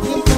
broken.